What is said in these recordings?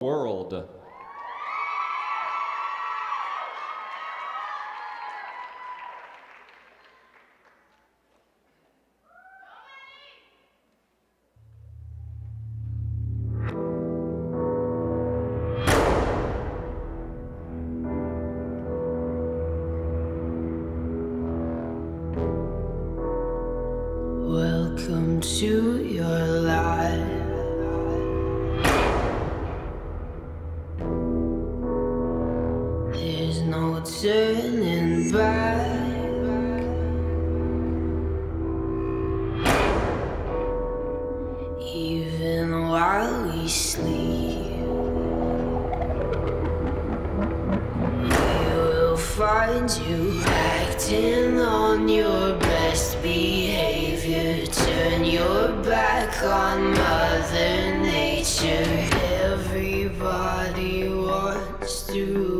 world. Welcome to your life. no turning back. Even while we sleep, we will find you acting on your best behavior. Turn your back on Mother Nature. Everybody wants to.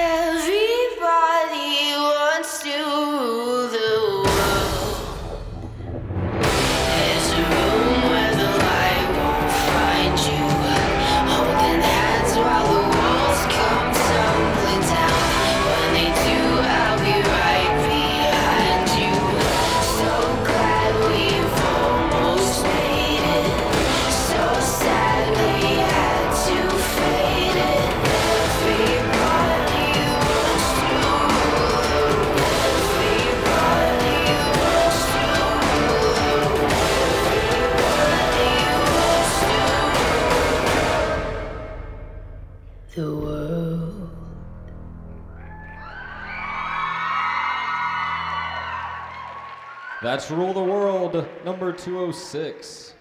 Every the world. That's Rule the World, number 206.